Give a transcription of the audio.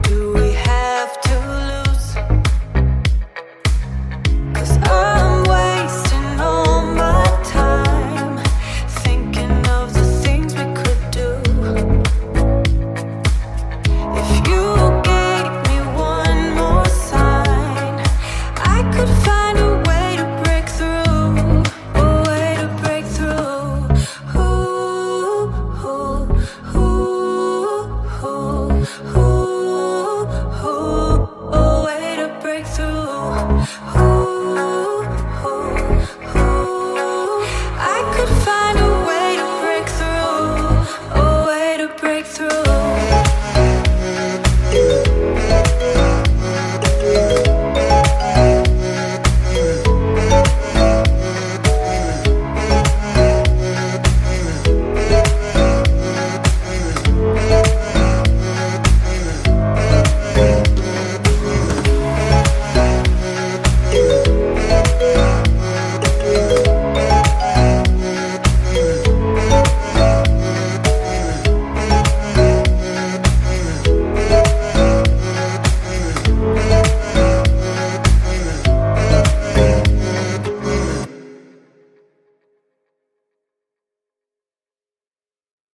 Do we have